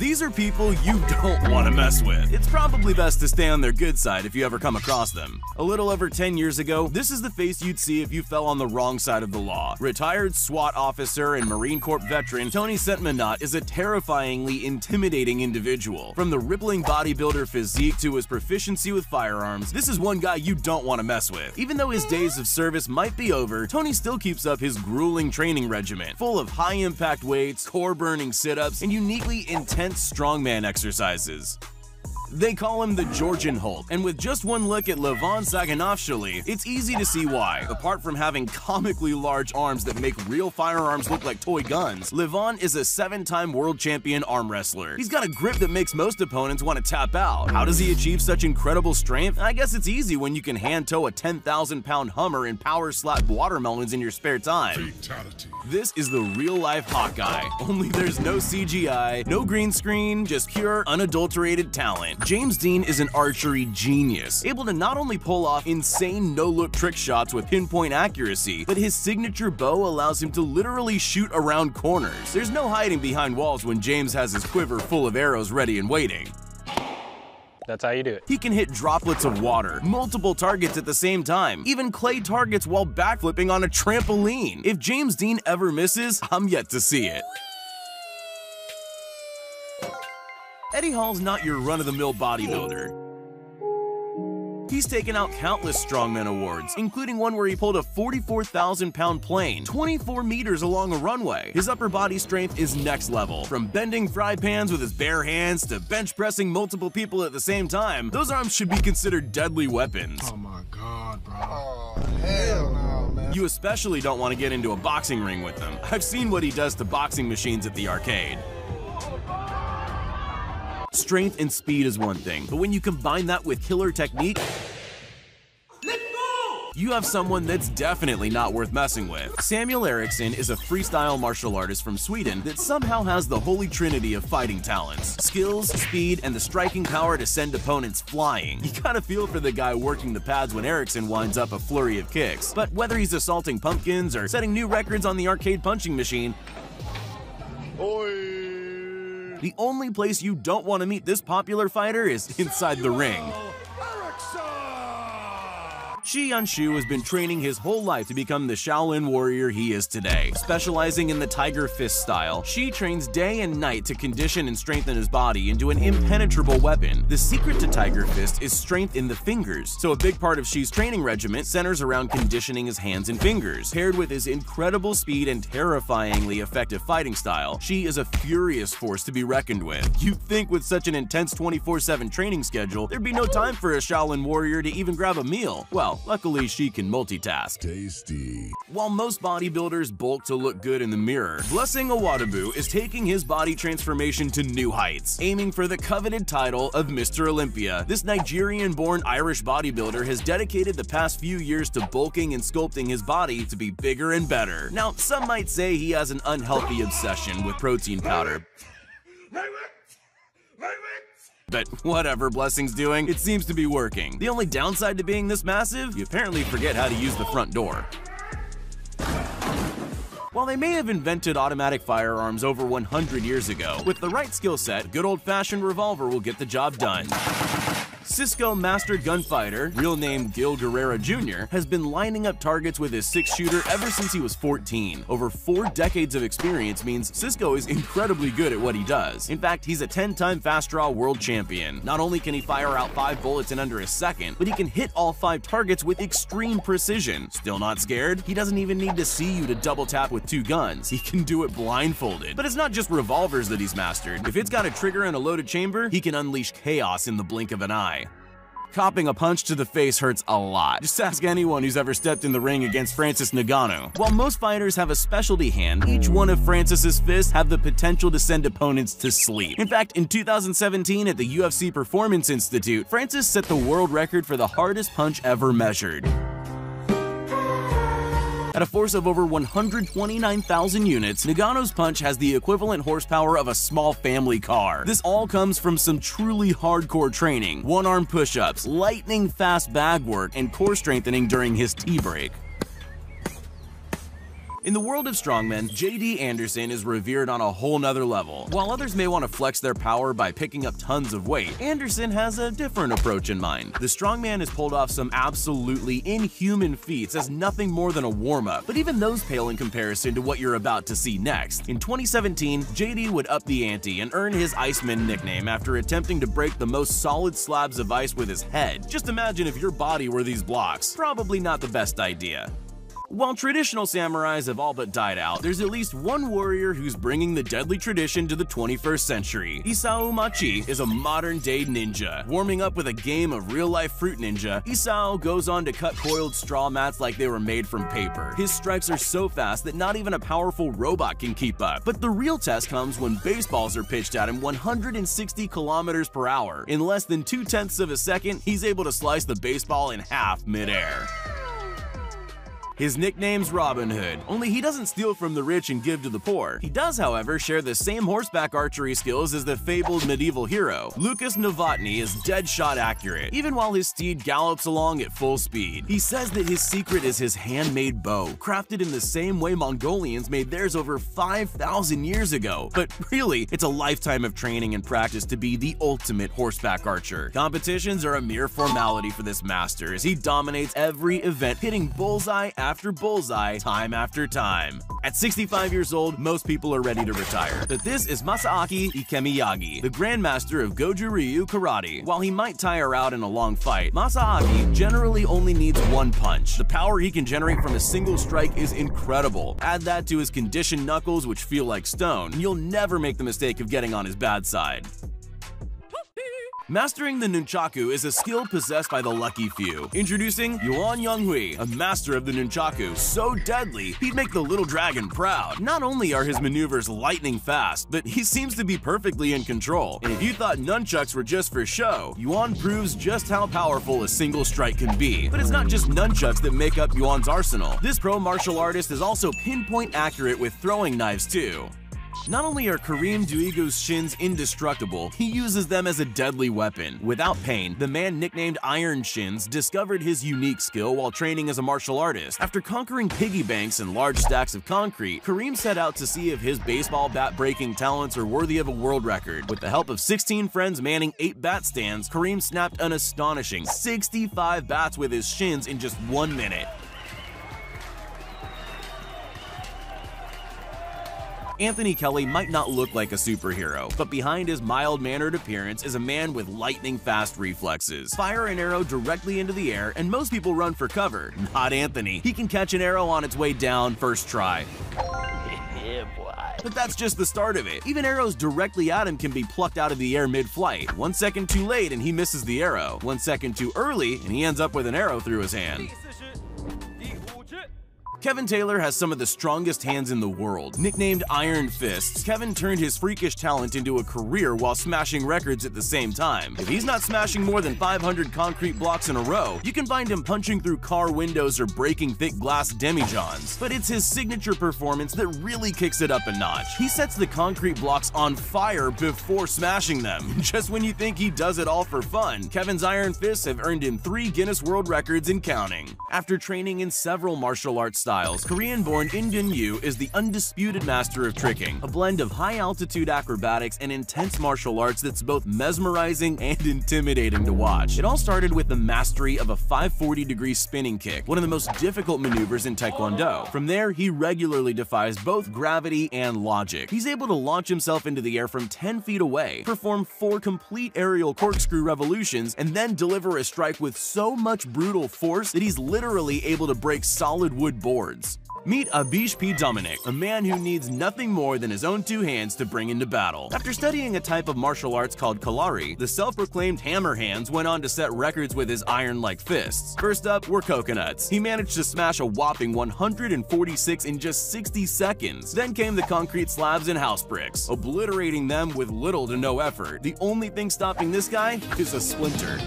These are people you don't want to mess with. It's probably best to stay on their good side if you ever come across them. A little over 10 years ago, this is the face you'd see if you fell on the wrong side of the law. Retired SWAT officer and Marine Corps veteran Tony Sentmanat is a terrifyingly intimidating individual. From the rippling bodybuilder physique to his proficiency with firearms, this is one guy you don't want to mess with. Even though his days of service might be over, Tony still keeps up his grueling training regimen, full of high-impact weights, core-burning sit-ups, and uniquely intense strongman exercises. They call him the Georgian Hulk, and with just one look at Levan Saginashvili, it's easy to see why. Apart from having comically large arms that make real firearms look like toy guns, Levan is a seven-time world champion arm wrestler. He's got a grip that makes most opponents want to tap out. How does he achieve such incredible strength? I guess it's easy when you can hand-tow a 10,000-pound Hummer and power-slap watermelons in your spare time. Fatality. This is the real-life Hawkeye, only there's no CGI, no green screen, just pure, unadulterated talent. James Dean is an archery genius, able to not only pull off insane no-look trick shots with pinpoint accuracy, but his signature bow allows him to literally shoot around corners. There's no hiding behind walls when James has his quiver full of arrows ready and waiting. That's how you do it. He can hit droplets of water, multiple targets at the same time, even clay targets while backflipping on a trampoline. If James Dean ever misses, I'm yet to see it. Eddie Hall's not your run-of-the-mill bodybuilder. He's taken out countless strongman awards, including one where he pulled a 44,000 pound plane 24 meters along a runway. His upper body strength is next level. From bending fry pans with his bare hands to bench pressing multiple people at the same time, those arms should be considered deadly weapons. Oh my god, bro. Oh, hell no, man. You especially don't want to get into a boxing ring with them. I've seen what he does to boxing machines at the arcade. Strength and speed is one thing, but when you combine that with killer technique, you have someone that's definitely not worth messing with. Samuel Eriksson is a freestyle martial artist from Sweden that somehow has the holy trinity of fighting talents. Skills, speed, and the striking power to send opponents flying. You gotta feel for the guy working the pads when Eriksson winds up a flurry of kicks. But whether he's assaulting pumpkins or setting new records on the arcade punching machine, the only place you don't want to meet this popular fighter is inside the ring. Shi Yanshu has been training his whole life to become the Shaolin warrior he is today. Specializing in the Tiger Fist style, Shi trains day and night to condition and strengthen his body into an impenetrable weapon. The secret to Tiger Fist is strength in the fingers, so a big part of Shi's training regimen centers around conditioning his hands and fingers. Paired with his incredible speed and terrifyingly effective fighting style, Shi is a furious force to be reckoned with. You'd think with such an intense 24-7 training schedule, there'd be no time for a Shaolin warrior to even grab a meal. Well, luckily Shi can multitask. Tasty. While most bodybuilders bulk to look good in the mirror, Blessing Awodibu is taking his body transformation to new heights, aiming for the coveted title of Mr. Olympia. This Nigerian-born Irish bodybuilder has dedicated the past few years to bulking and sculpting his body to be bigger and better. Now, some might say he has an unhealthy obsession with protein powder, but whatever Blessing's doing, it seems to be working. The only downside to being this massive, you apparently forget how to use the front door. While they may have invented automatic firearms over 100 years ago, with the right skill set, good old-fashioned revolver will get the job done. Cisco Master Gunfighter, real name Gil Guerrera Jr., has been lining up targets with his six-shooter ever since he was 14. Over four decades of experience means Cisco is incredibly good at what he does. In fact, he's a 10-time fast draw world champion. Not only can he fire out five bullets in under a second, but he can hit all five targets with extreme precision. Still not scared? He doesn't even need to see you to double tap with two guns. He can do it blindfolded. But it's not just revolvers that he's mastered. If it's got a trigger and a loaded chamber, he can unleash chaos in the blink of an eye. Copping a punch to the face hurts a lot. Just ask anyone who's ever stepped in the ring against Francis Ngannou. While most fighters have a specialty hand, each one of Francis's fists have the potential to send opponents to sleep. In fact, in 2017 at the UFC Performance Institute, Francis set the world record for the hardest punch ever measured. At a force of over 129,000 units, Ngannou's punch has the equivalent horsepower of a small family car. This all comes from some truly hardcore training, one-arm push-ups, lightning-fast bag work, and core strengthening during his tea break. In the world of strongmen, JD Anderson is revered on a whole nother level. While others may want to flex their power by picking up tons of weight, Anderson has a different approach in mind. The strongman has pulled off some absolutely inhuman feats as nothing more than a warm-up, but even those pale in comparison to what you're about to see next. In 2017, JD would up the ante and earn his Iceman nickname after attempting to break the most solid slabs of ice with his head. Just imagine if your body were these blocks. Probably not the best idea. While traditional samurais have all but died out, there's at least one warrior who's bringing the deadly tradition to the 21st century. Isao Machi is a modern-day ninja. Warming up with a game of real-life Fruit Ninja, Isao goes on to cut coiled straw mats like they were made from paper. His strikes are so fast that not even a powerful robot can keep up. But the real test comes when baseballs are pitched at him 160 kilometers per hour. In less than two-tenths of a second, he's able to slice the baseball in half midair. His nickname's Robin Hood, only he doesn't steal from the rich and give to the poor. He does, however, share the same horseback archery skills as the fabled medieval hero. Lucas Novotny is dead shot accurate, even while his steed gallops along at full speed. He says that his secret is his handmade bow, crafted in the same way Mongolians made theirs over 5,000 years ago. But really, it's a lifetime of training and practice to be the ultimate horseback archer. Competitions are a mere formality for this master as he dominates every event, hitting bullseye bullseye time after time. At 65 years old, most people are ready to retire. But this is Masaaki Ikemiyagi, the grandmaster of Goju Ryu Karate. While he might tire out in a long fight, Masaaki generally only needs one punch. The power he can generate from a single strike is incredible. Add that to his conditioned knuckles, which feel like stone, and you'll never make the mistake of getting on his bad side. Mastering the nunchaku is a skill possessed by the lucky few. Introducing Yuan Yonghui, a master of the nunchaku, so deadly he'd make the little dragon proud. Not only are his maneuvers lightning fast, but he seems to be perfectly in control. And if you thought nunchucks were just for show, Yuan proves just how powerful a single strike can be. But it's not just nunchucks that make up Yuan's arsenal. This pro martial artist is also pinpoint accurate with throwing knives too. Not only are Kareem Duigu's shins indestructible, he uses them as a deadly weapon. Without pain, the man nicknamed Iron Shins discovered his unique skill while training as a martial artist. After conquering piggy banks and large stacks of concrete, Kareem set out to see if his baseball bat breaking talents are worthy of a world record. With the help of 16 friends manning 8 bat stands, Kareem snapped an astonishing 65 bats with his shins in just one minute. Anthony Kelly might not look like a superhero, but behind his mild-mannered appearance is a man with lightning-fast reflexes. Fire an arrow directly into the air, and most people run for cover. Not Anthony. He can catch an arrow on its way down first try. But that's just the start of it. Even arrows directly at him can be plucked out of the air mid-flight. One second too late and he misses the arrow. One second too early and he ends up with an arrow through his hand. Kevin Taylor has some of the strongest hands in the world. Nicknamed Iron Fists, Kevin turned his freakish talent into a career while smashing records at the same time. If he's not smashing more than 500 concrete blocks in a row, you can find him punching through car windows or breaking thick glass demijohns. But it's his signature performance that really kicks it up a notch. He sets the concrete blocks on fire before smashing them. Just when you think he does it all for fun, Kevin's Iron Fists have earned him three Guinness World Records and counting. After training in several martial arts styles, styles, Korean-born In Jun Yu is the undisputed master of tricking, a blend of high-altitude acrobatics and intense martial arts that's both mesmerizing and intimidating to watch. It all started with the mastery of a 540-degree spinning kick, one of the most difficult maneuvers in Taekwondo. From there, he regularly defies both gravity and logic. He's able to launch himself into the air from 10 feet away, perform four complete aerial corkscrew revolutions, and then deliver a strike with so much brutal force that he's literally able to break solid wood boards Meet Abish P. Dominic, a man who needs nothing more than his own two hands to bring into battle. After studying a type of martial arts called Kalari, the self-proclaimed hammer hands went on to set records with his iron-like fists. First up were coconuts. He managed to smash a whopping 146 in just 60 seconds. Then came the concrete slabs and house bricks, obliterating them with little to no effort. The only thing stopping this guy is a splinter.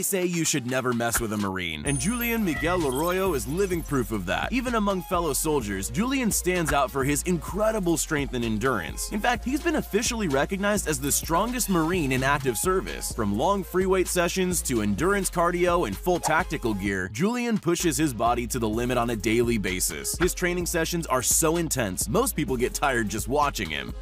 They say you should never mess with a Marine, and Julian Miguel Arroyo is living proof of that. Even among fellow soldiers, Julian stands out for his incredible strength and endurance. In fact, he's been officially recognized as the strongest Marine in active service. From long free weight sessions to endurance cardio and full tactical gear, Julian pushes his body to the limit on a daily basis. His training sessions are so intense, most people get tired just watching him.